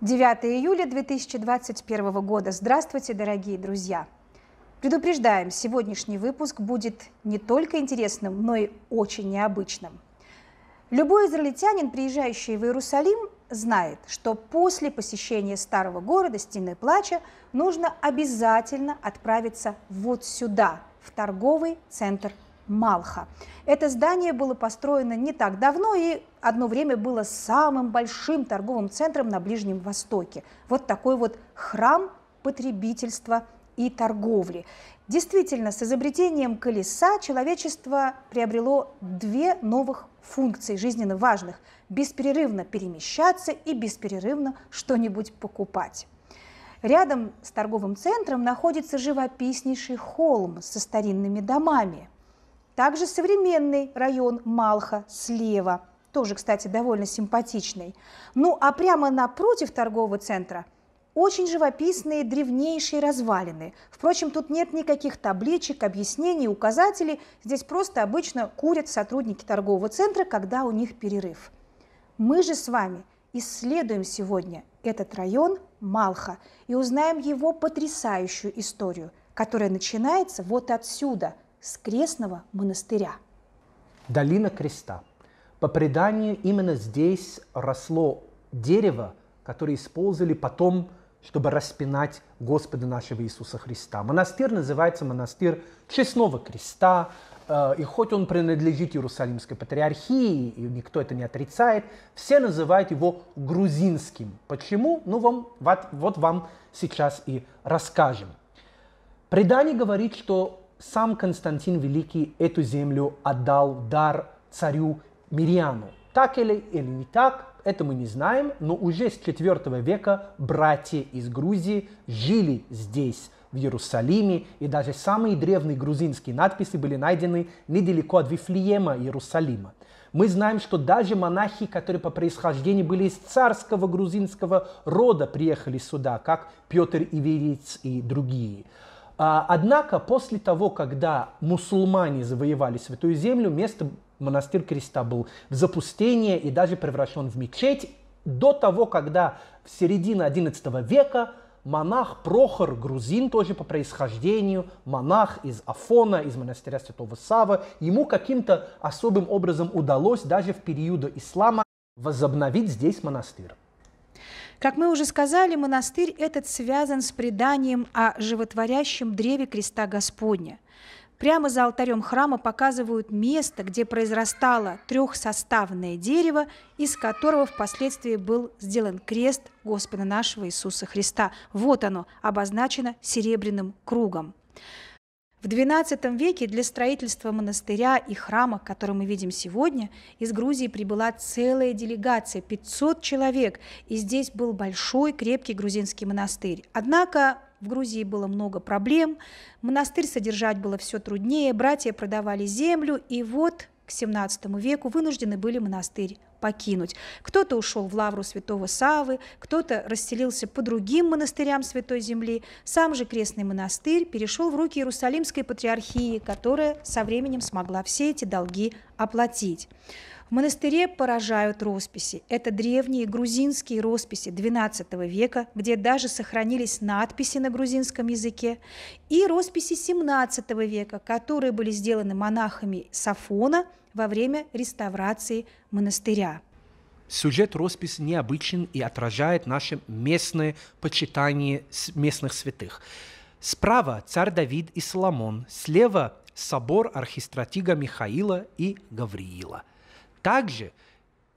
9 июля 2021 года. Здравствуйте, дорогие друзья! Предупреждаем, сегодняшний выпуск будет не только интересным, но и очень необычным. Любой израильтянин, приезжающий в Иерусалим, знает, что после посещения старого города Стены Плача нужно обязательно отправиться вот сюда, в торговый центр Малха. Это здание было построено не так давно и одно время было самым большим торговым центром на Ближнем Востоке. Вот такой вот храм потребительства и торговли. Действительно, с изобретением колеса человечество приобрело две новых функции жизненно важных – бесперерывно перемещаться и бесперерывно что-нибудь покупать. Рядом с торговым центром находится живописнейший холм со старинными домами – также современный район Малха слева, тоже, кстати, довольно симпатичный. Ну а прямо напротив торгового центра очень живописные древнейшие развалины. Впрочем, тут нет никаких табличек, объяснений, указателей. Здесь просто обычно курят сотрудники торгового центра, когда у них перерыв. Мы же с вами исследуем сегодня этот район Малха и узнаем его потрясающую историю, которая начинается вот отсюда – с крестного монастыря. Долина креста. По преданию, именно здесь росло дерево, которое использовали потом, чтобы распинать Господа нашего Иисуса Христа. Монастырь называется монастырь Честного Креста, э, и хоть он принадлежит Иерусалимской патриархии, и никто это не отрицает, все называют его грузинским. Почему? Ну, вам, вот, вот вам сейчас и расскажем. Предание говорит, что сам Константин Великий эту землю отдал дар царю Мириану. Так или, или не так, это мы не знаем, но уже с IV века братья из Грузии жили здесь, в Иерусалиме, и даже самые древние грузинские надписи были найдены недалеко от Вифлеема Иерусалима. Мы знаем, что даже монахи, которые по происхождению были из царского грузинского рода, приехали сюда, как Петр Иверец и другие. А, однако после того, когда мусульмане завоевали Святую Землю, место монастырь креста был в запустении и даже превращен в мечеть до того, когда в середине XI века монах Прохор, грузин тоже по происхождению, монах из Афона, из монастыря Святого Сава, ему каким-то особым образом удалось даже в период ислама возобновить здесь монастырь. Как мы уже сказали, монастырь этот связан с преданием о животворящем древе креста Господня. Прямо за алтарем храма показывают место, где произрастало трехсоставное дерево, из которого впоследствии был сделан крест Господа нашего Иисуса Христа. Вот оно, обозначено серебряным кругом. В XII веке для строительства монастыря и храма, который мы видим сегодня, из Грузии прибыла целая делегация, 500 человек, и здесь был большой крепкий грузинский монастырь. Однако в Грузии было много проблем, монастырь содержать было все труднее, братья продавали землю, и вот к XVII веку вынуждены были монастырь покинуть. Кто-то ушел в лавру святого Савы, кто-то расселился по другим монастырям Святой Земли. Сам же крестный монастырь перешел в руки Иерусалимской патриархии, которая со временем смогла все эти долги оплатить. В монастыре поражают росписи. Это древние грузинские росписи XII века, где даже сохранились надписи на грузинском языке, и росписи XVII века, которые были сделаны монахами Сафона – во время реставрации монастыря. Сюжет роспись необычен и отражает наше местное почитание местных святых. Справа царь Давид и Соломон, слева собор архистратига Михаила и Гавриила. Также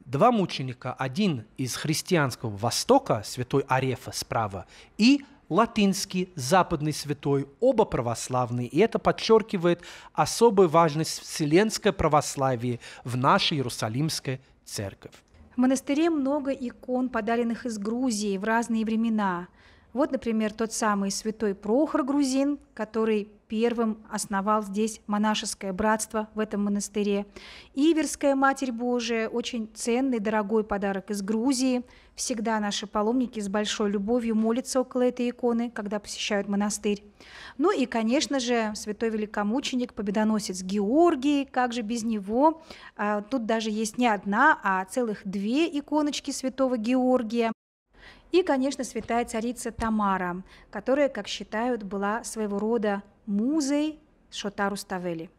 два мученика, один из христианского Востока, святой Арефа справа, и латинский, западный святой, оба православные, и это подчеркивает особую важность вселенской православия в нашей Иерусалимской церковь. В монастыре много икон, подаренных из Грузии в разные времена. Вот, например, тот самый святой Прохор грузин, который первым основал здесь монашеское братство в этом монастыре. Иверская Матерь Божия, очень ценный, дорогой подарок из Грузии. Всегда наши паломники с большой любовью молятся около этой иконы, когда посещают монастырь. Ну и, конечно же, святой великомученик, победоносец Георгий, как же без него. А, тут даже есть не одна, а целых две иконочки святого Георгия. И, конечно, святая царица Тамара, которая, как считают, была своего рода музой Шотару Ставели.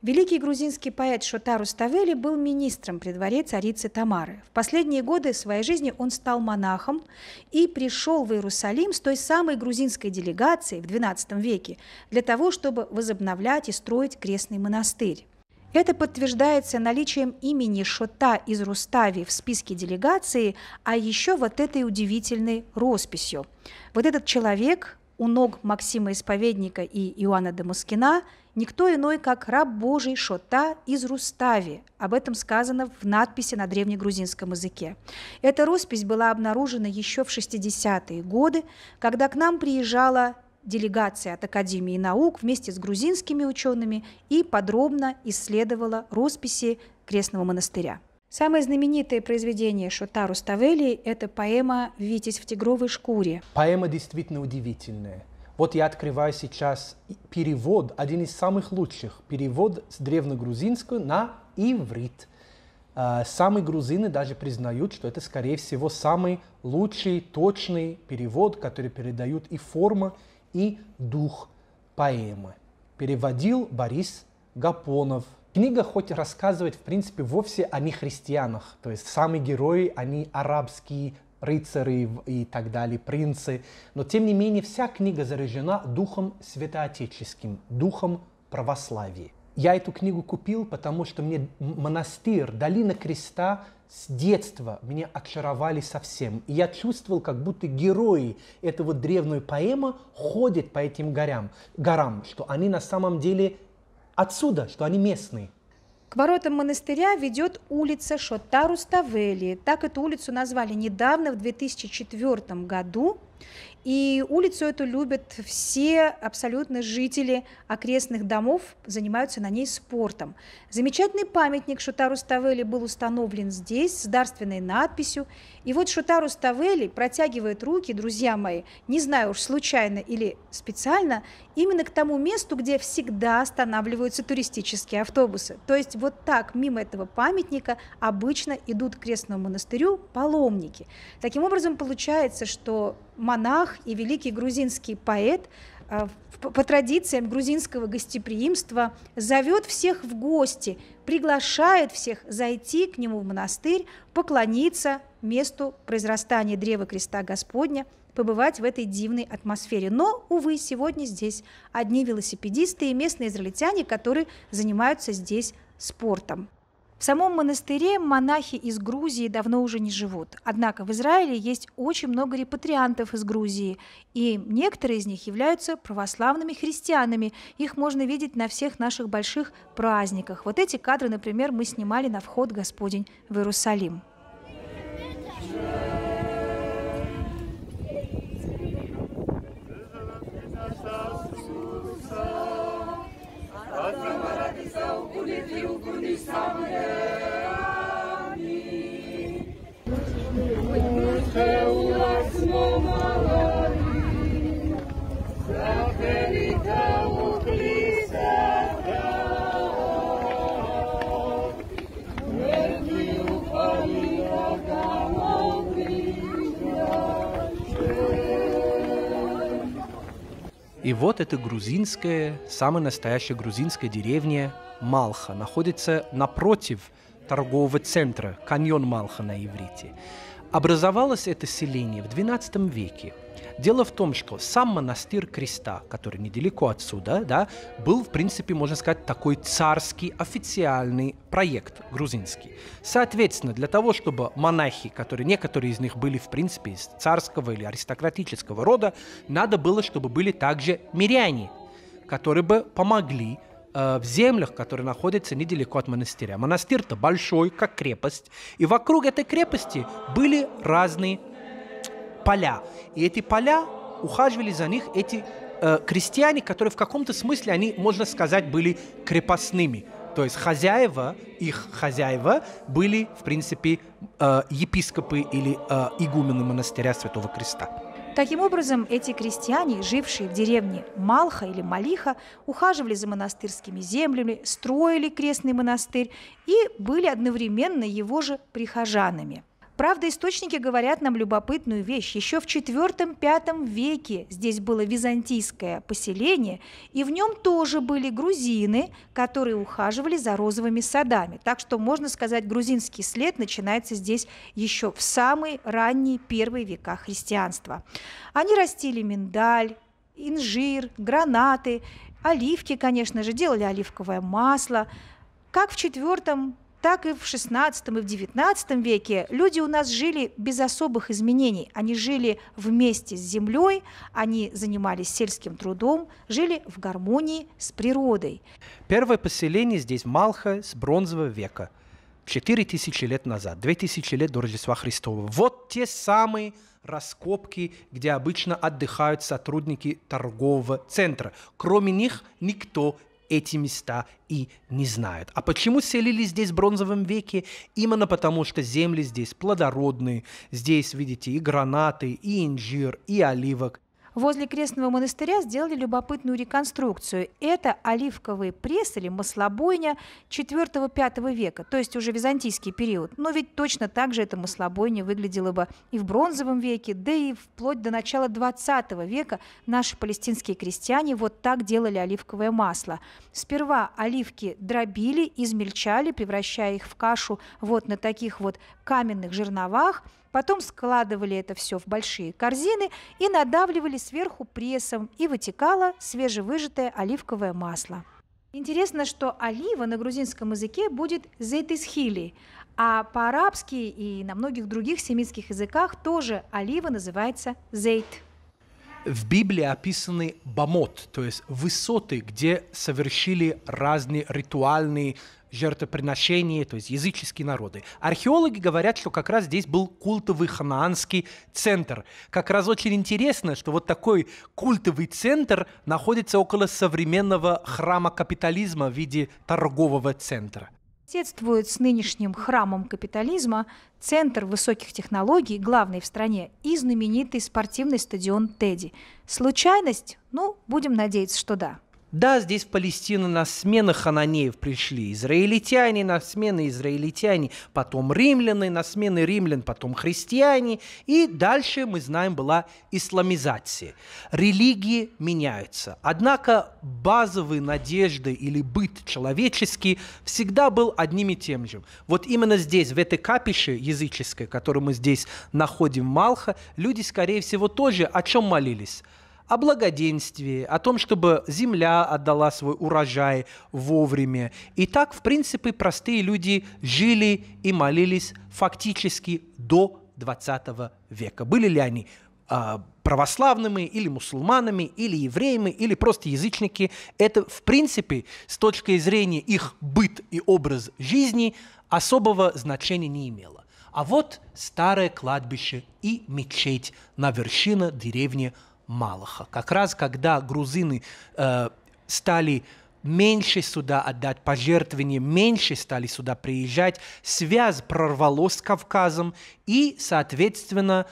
Великий грузинский поэт Шотару Ставели был министром при дворе царицы Тамары. В последние годы своей жизни он стал монахом и пришел в Иерусалим с той самой грузинской делегацией в XII веке для того, чтобы возобновлять и строить крестный монастырь. Это подтверждается наличием имени Шота из Рустави в списке делегации, а еще вот этой удивительной росписью. Вот этот человек у ног Максима Исповедника и Иоанна Дамаскина никто иной, как раб Божий Шота из Рустави. Об этом сказано в надписи на древнегрузинском языке. Эта роспись была обнаружена еще в 60-е годы, когда к нам приезжала делегация от Академии наук вместе с грузинскими учеными и подробно исследовала росписи Крестного монастыря. Самое знаменитое произведение Шотару Ставели – это поэма «Витязь в тигровой шкуре». Поэма действительно удивительная. Вот я открываю сейчас перевод, один из самых лучших, перевод с древнегрузинского на иврит. А, Самые грузины даже признают, что это, скорее всего, самый лучший, точный перевод, который передают и форма, и дух поэмы. Переводил Борис Гапонов. Книга хоть рассказывает, в принципе, вовсе о не христианах, то есть сами герои, они арабские рыцари и так далее, принцы, но тем не менее вся книга заражена духом святоотеческим, духом православия. Я эту книгу купил, потому что мне монастырь, долина креста с детства меня очаровали совсем. И я чувствовал, как будто герои этого древнего поэма ходят по этим горам, горам, что они на самом деле отсюда, что они местные. К воротам монастыря ведет улица Шоттару Ставели. Так эту улицу назвали недавно, в 2004 году. И улицу эту любят все абсолютно жители окрестных домов, занимаются на ней спортом. Замечательный памятник Шутару Ставели был установлен здесь с дарственной надписью. И вот Шутару Ставели протягивает руки, друзья мои, не знаю уж случайно или специально, именно к тому месту, где всегда останавливаются туристические автобусы. То есть вот так мимо этого памятника обычно идут к крестному монастырю паломники. Таким образом получается, что монах и великий грузинский поэт а, по традициям грузинского гостеприимства зовет всех в гости, приглашает всех зайти к нему в монастырь, поклониться месту произрастания древа креста Господня, побывать в этой дивной атмосфере. Но, увы, сегодня здесь одни велосипедисты и местные израильтяне, которые занимаются здесь спортом. В самом монастыре монахи из Грузии давно уже не живут. Однако в Израиле есть очень много репатриантов из Грузии, и некоторые из них являются православными христианами. Их можно видеть на всех наших больших праздниках. Вот эти кадры, например, мы снимали на вход Господень в Иерусалим. И вот эта грузинская, самая настоящая грузинская деревня Малха находится напротив торгового центра, каньон Малха на иврите. Образовалось это селение в XII веке. Дело в том, что сам монастырь Креста, который недалеко отсюда, да, был, в принципе, можно сказать, такой царский официальный проект грузинский. Соответственно, для того, чтобы монахи, которые некоторые из них были, в принципе, из царского или аристократического рода, надо было, чтобы были также миряне, которые бы помогли в землях, которые находятся недалеко от монастыря. Монастырь-то большой, как крепость, и вокруг этой крепости были разные поля. И эти поля ухаживали за них эти э, крестьяне, которые в каком-то смысле, они, можно сказать, были крепостными. То есть хозяева, их хозяева были, в принципе, э, епископы или э, игумены монастыря Святого Креста. Таким образом, эти крестьяне, жившие в деревне Малха или Малиха, ухаживали за монастырскими землями, строили крестный монастырь и были одновременно его же прихожанами. Правда, источники говорят нам любопытную вещь. Еще в IV-V веке здесь было византийское поселение, и в нем тоже были грузины, которые ухаживали за розовыми садами. Так что, можно сказать, грузинский след начинается здесь еще в самые ранние первые века христианства. Они растили миндаль, инжир, гранаты, оливки, конечно же, делали оливковое масло. Как в IV так и в XVI и в XIX веке люди у нас жили без особых изменений. Они жили вместе с землей, они занимались сельским трудом, жили в гармонии с природой. Первое поселение здесь Малха с бронзового века, 4000 лет назад, 2000 лет до Рождества Христова. Вот те самые раскопки, где обычно отдыхают сотрудники торгового центра. Кроме них никто эти места и не знают. А почему селились здесь в бронзовом веке? Именно потому, что земли здесь плодородные. Здесь, видите, и гранаты, и инжир, и оливок. Возле Крестного монастыря сделали любопытную реконструкцию. Это оливковые пресс или маслобойня IV-V века, то есть уже византийский период. Но ведь точно так же эта маслобойня выглядела бы и в бронзовом веке, да и вплоть до начала XX века наши палестинские крестьяне вот так делали оливковое масло. Сперва оливки дробили, измельчали, превращая их в кашу вот на таких вот каменных жерновах – Потом складывали это все в большие корзины и надавливали сверху прессом, и вытекало свежевыжатое оливковое масло. Интересно, что олива на грузинском языке будет зейтисхили, а по-арабски и на многих других семитских языках тоже олива называется зейт. В Библии описаны бамот, то есть высоты, где совершили разные ритуальные жертвоприношения, то есть языческие народы. Археологи говорят, что как раз здесь был культовый ханаанский центр. Как раз очень интересно, что вот такой культовый центр находится около современного храма капитализма в виде торгового центра. Соседствует с нынешним храмом капитализма центр высоких технологий, главный в стране, и знаменитый спортивный стадион Тедди. Случайность? Ну, будем надеяться, что да. Да, здесь в Палестину на смену хананеев пришли израильтяне, на смену израильтяне, потом римляне, на смену римлян, потом христиане. И дальше, мы знаем, была исламизация. Религии меняются. Однако базовые надежды или быт человеческий всегда был одним и тем же. Вот именно здесь, в этой капище языческой, которую мы здесь находим Малха, люди, скорее всего, тоже о чем молились? О благоденствии, о том, чтобы земля отдала свой урожай вовремя. И так, в принципе, простые люди жили и молились фактически до 20 века. Были ли они э, православными или мусульманами, или евреями, или просто язычники, это, в принципе, с точки зрения их быт и образ жизни, особого значения не имело. А вот старое кладбище и мечеть на вершине деревни Малаха. Как раз когда грузины э, стали меньше сюда отдать пожертвования, меньше стали сюда приезжать, связь прорвалась с Кавказом, и, соответственно,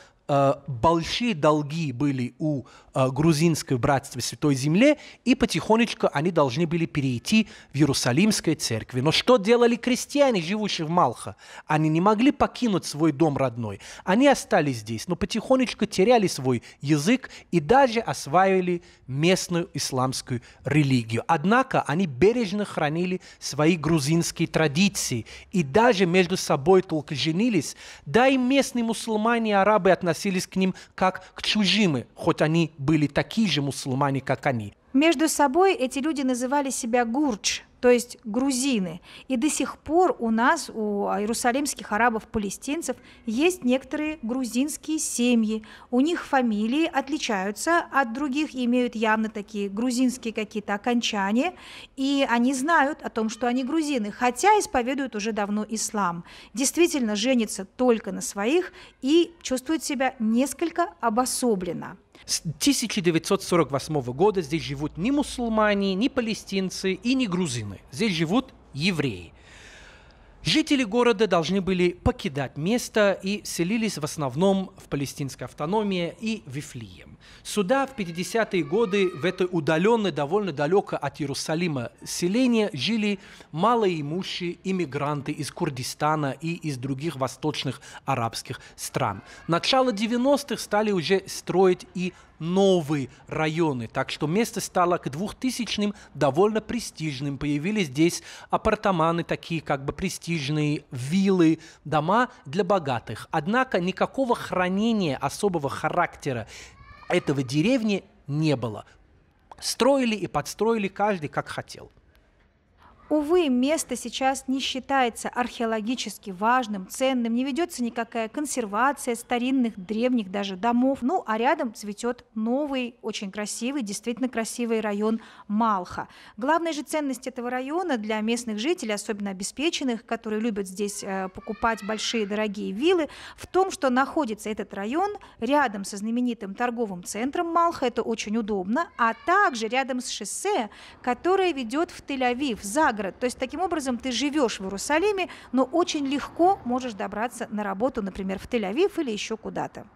большие долги были у э, грузинского братства Святой Земле, и потихонечку они должны были перейти в Иерусалимской церкви. Но что делали крестьяне, живущие в Малха? Они не могли покинуть свой дом родной. Они остались здесь, но потихонечку теряли свой язык и даже осваивали местную исламскую религию. Однако они бережно хранили свои грузинские традиции и даже между собой только женились. Да и местные мусульмане и арабы относились относились к ним как к чужим, хоть они были такие же мусульмане, как они. Между собой эти люди называли себя гурдж, то есть грузины. И до сих пор у нас, у иерусалимских арабов-палестинцев, есть некоторые грузинские семьи. У них фамилии отличаются от других имеют явно такие грузинские какие-то окончания. И они знают о том, что они грузины, хотя исповедуют уже давно ислам. Действительно женятся только на своих и чувствуют себя несколько обособленно. С 1948 года здесь живут ни мусульмане, ни палестинцы и ни грузины. Здесь живут евреи. Жители города должны были покидать место и селились в основном в палестинской автономии и Вифлеем. Сюда в 50-е годы в этой удаленной, довольно далеко от Иерусалима селении жили малоимущие иммигранты из Курдистана и из других восточных арабских стран. Начало 90-х стали уже строить и новые районы. Так что место стало к 2000-м довольно престижным. Появились здесь апартаменты такие как бы престижные, виллы, дома для богатых. Однако никакого хранения особого характера этого деревни не было. Строили и подстроили каждый как хотел. Увы, место сейчас не считается археологически важным, ценным, не ведется никакая консервация старинных, древних даже домов. Ну, а рядом цветет новый, очень красивый, действительно красивый район Малха. Главная же ценность этого района для местных жителей, особенно обеспеченных, которые любят здесь э, покупать большие дорогие виллы, в том, что находится этот район рядом со знаменитым торговым центром Малха, это очень удобно, а также рядом с шоссе, которое ведет в Тель-Авив, за город. То есть таким образом ты живешь в Иерусалиме, но очень легко можешь добраться на работу, например, в Тель-Авив или еще куда-то.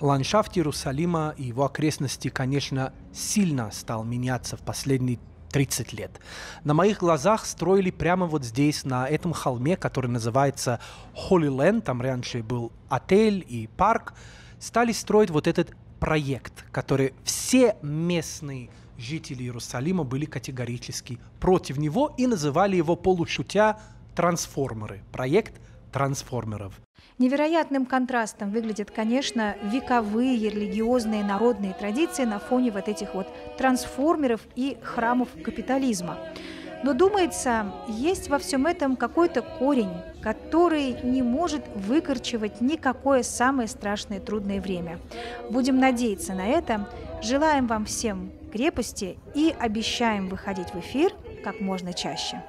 Ландшафт Иерусалима и его окрестности, конечно, сильно стал меняться в последние 30 лет. На моих глазах строили прямо вот здесь, на этом холме, который называется Holy Land, там раньше был отель и парк, стали строить вот этот проект, который все местные жители Иерусалима были категорически против него и называли его полушутя «трансформеры», проект трансформеров. Невероятным контрастом выглядят, конечно, вековые религиозные народные традиции на фоне вот этих вот трансформеров и храмов капитализма. Но думается, есть во всем этом какой-то корень, который не может выкорчевать никакое самое страшное трудное время. Будем надеяться на это. Желаем вам всем крепости и обещаем выходить в эфир как можно чаще.